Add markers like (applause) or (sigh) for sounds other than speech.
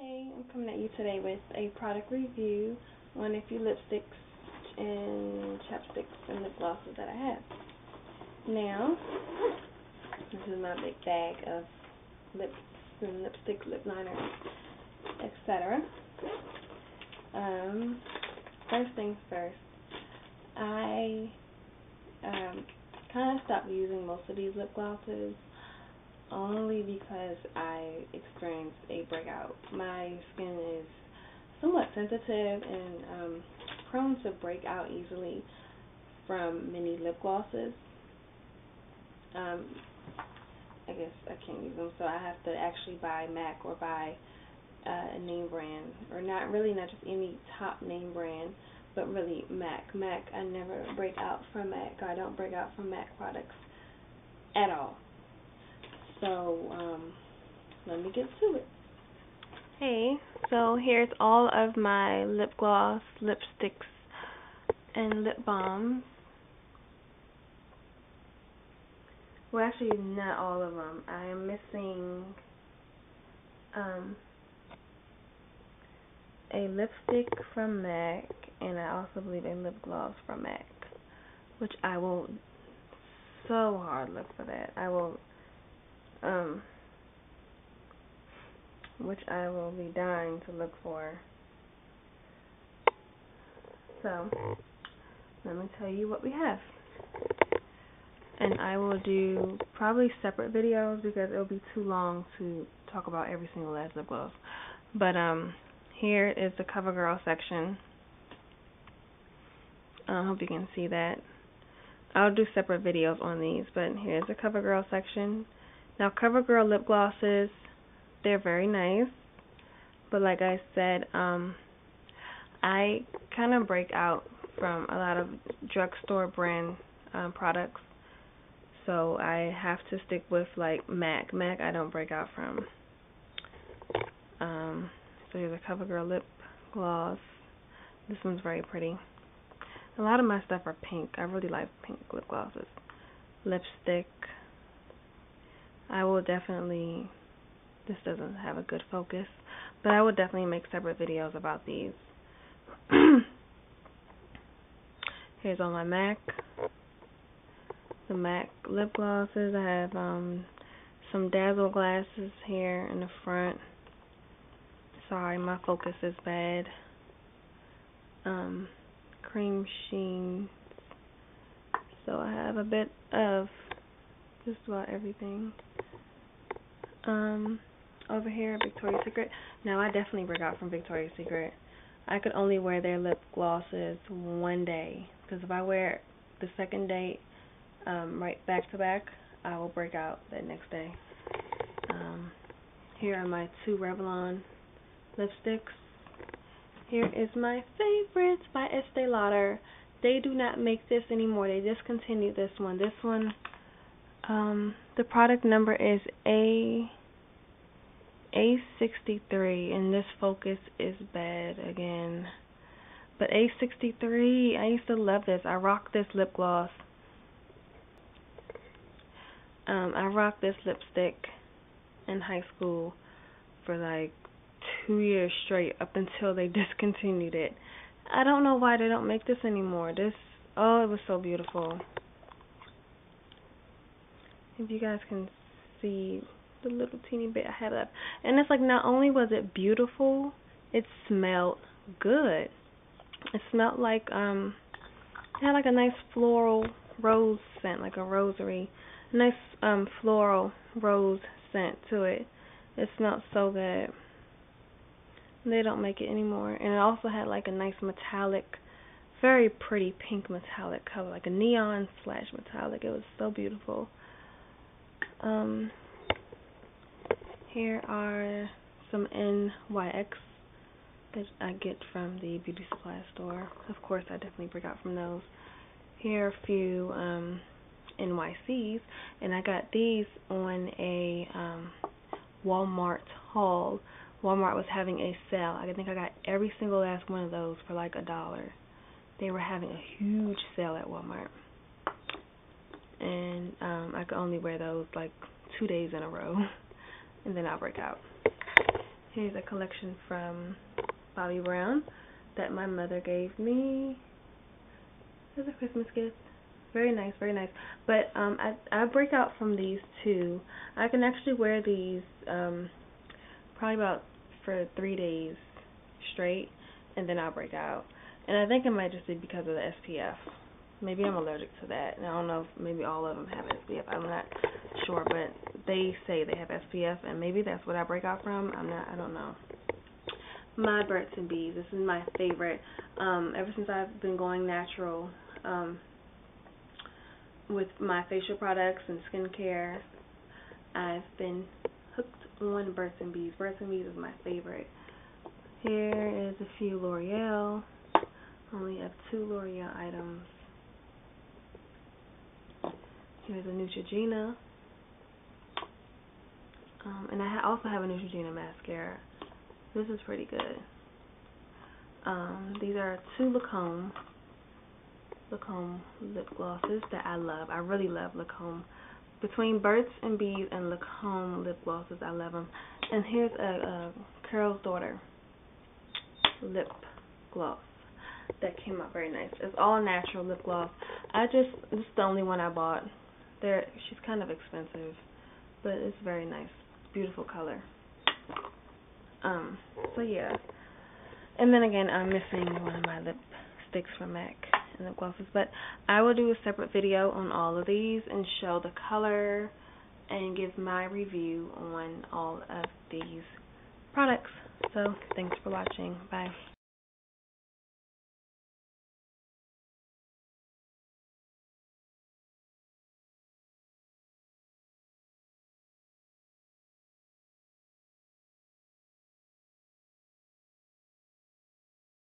Hey, I'm coming at you today with a product review on a few lipsticks and chapsticks and lip glosses that I have. Now, this is my big bag of lips and lipstick, lip liner, etc. Um, first things first, I um, kind of stopped using most of these lip glosses only because I experienced a breakout. My skin is somewhat sensitive and um, prone to break out easily from many lip glosses. Um, I guess I can't use them, so I have to actually buy MAC or buy uh, a name brand, or not really not just any top name brand, but really MAC. MAC, I never break out from MAC. I don't break out from MAC products at all. So, um, let me get to it. Hey, so here's all of my lip gloss, lipsticks, and lip balms. Well, actually, not all of them. I am missing um, a lipstick from MAC, and I also believe a lip gloss from MAC, which I will so hard look for that. I will um, which I will be dying to look for. So, let me tell you what we have. And I will do probably separate videos because it'll be too long to talk about every single last lip gloss. But um, here is the CoverGirl section. I hope you can see that. I'll do separate videos on these, but here's the CoverGirl section. Now, CoverGirl lip glosses, they're very nice. But like I said, um, I kind of break out from a lot of drugstore brand um, products. So I have to stick with like MAC. MAC I don't break out from. Um, so here's a CoverGirl lip gloss. This one's very pretty. A lot of my stuff are pink. I really like pink lip glosses. Lipstick. I will definitely, this doesn't have a good focus, but I will definitely make separate videos about these. (clears throat) Here's all my MAC, the MAC lip glosses. I have um, some Dazzle glasses here in the front. Sorry, my focus is bad. Um, cream sheen. So I have a bit of just about everything. Um, over here, Victoria's Secret. Now, I definitely break out from Victoria's Secret. I could only wear their lip glosses one day. Because if I wear the second day um, right back to back, I will break out that next day. Um, here are my two Revlon lipsticks. Here is my favorite by Estee Lauder. They do not make this anymore. They discontinued this one. This one um, the product number is A A63 and this focus is bad again. But A63, I used to love this. I rock this lip gloss. Um, I rocked this lipstick in high school for like two years straight up until they (laughs) discontinued it. I don't know why they don't make this anymore. This, oh, it was so beautiful if you guys can see the little teeny bit I had up. And it's like not only was it beautiful, it smelled good. It smelled like um it had like a nice floral rose scent, like a rosary. Nice um floral rose scent to it. It smelled so good. They don't make it anymore. And it also had like a nice metallic very pretty pink metallic color, like a neon slash metallic. It was so beautiful. Um, here are some NYX that I get from the beauty supply store. Of course, I definitely break out from those. Here are a few um, NYCs, and I got these on a um, Walmart haul. Walmart was having a sale. I think I got every single last one of those for like a dollar. They were having a huge sale at Walmart and um, I could only wear those like two days in a row, (laughs) and then I'll break out. Here's a collection from Bobbi Brown that my mother gave me as a Christmas gift. Very nice, very nice. But um I I break out from these too. I can actually wear these um probably about for three days straight and then I'll break out. And I think it might just be because of the SPF. Maybe I'm allergic to that. And I don't know if maybe all of them have SPF. I'm not sure, but they say they have SPF and maybe that's what I break out from. I'm not I don't know. My Burt's and Bees. This is my favorite. Um ever since I've been going natural um with my facial products and skincare, I've been hooked on Burt's and Bees. Burt's and Bees is my favorite. Here is a few L'Oreal. Only have two L'Oreal items. Here's a Neutrogena. Um, and I also have a Neutrogena mascara. This is pretty good. Um, these are two Lancome Lancome lip glosses that I love. I really love Lancome. Between Burt's and Bees and Lancome lip glosses, I love them. And here's a, a Carol's Daughter lip gloss that came out very nice. It's all natural lip gloss. I just this is the only one I bought. There she's kind of expensive, but it's very nice. Beautiful color. Um so yeah. And then again, I'm missing one of my lipsticks from MAC and lip glosses, but I will do a separate video on all of these and show the color and give my review on all of these products. So, thanks for watching. Bye.